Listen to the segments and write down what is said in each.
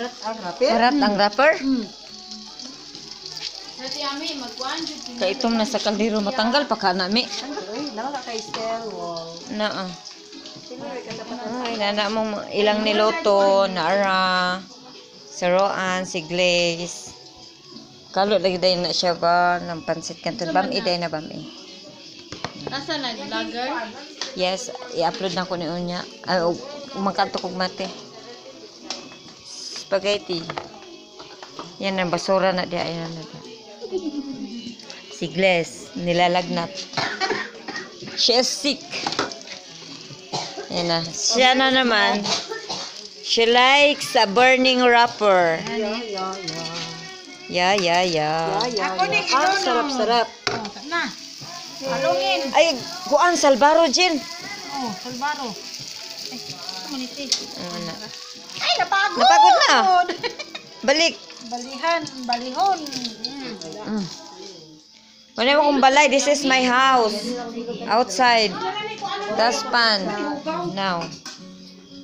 Parat ang rapid. Parat ang wrapper. Hmm. Dati ami, magkuhan dyan. Kay itom na sa kaldero matanggal pa ka nami. Ang uy, nang ka kay Stel. Wow. Na ah. Ay, nana mo ilang niloto, naara, si Roan, si Glaze. Kalo lagi day na siya ba ng pansit kanton. Bami day na bami. Asa na, vlogger? Yes, i-upload na ko ni Unya. Ay, umakanto kog mate. Spaghetti. Yan ang basura na diya. Ayan na diya. Si Glaze, nilalagnat. She is sick. Yan na. Siya na naman. She likes a burning wrapper. Yeah, yeah, yeah. Yeah, yeah, yeah. Yeah, yeah, sarap-sarap. Na. Halungin. Ay, kuan, salbaro, Jin. Oh, salbaro. Ay, kumuniti. Ano na. Napagod na. Balik. Balihan, balihon. Mm. Mm. Wala mo kong balay. This is my house. Outside. Dustpan. Now.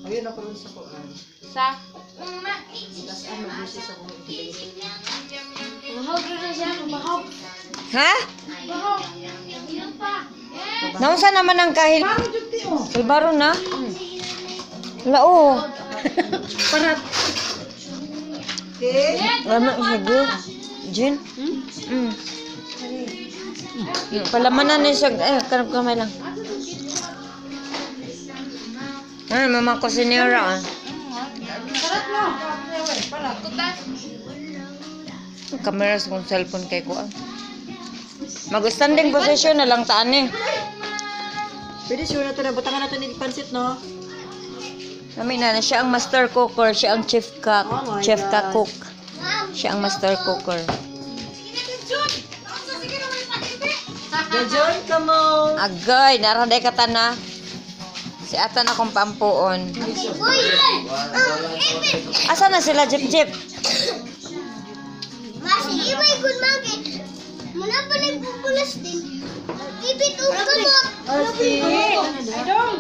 Ayun ako rin sa kuan. Sa? Ano. Ha? Naunsa naman ang kahil... Salbaro na? Lao. Parat. Lama sige. Jin? Mm. Mm, Palamanan ni siya. Eh, kanap kamay lang. Ay, mama ko sinira. ah. Parat mo. Camera sa kong cellphone kay ko. ah. Mag-standing position na lang taan eh. Pwede sure na ito na. Butangan natin yung pansit, no? Kami na, siya ang master cooker, siya ang chief cook, Oh chef ka God. cook. Siya ang master cooker. Gajon, come on. Agay, naraday ka na. Si ata na kong pampuon. Asa na sila, Jip Jip? Masi, ibay good magit. Muna pa nagpupulas din. Ibit o kamot. Asti. Idong.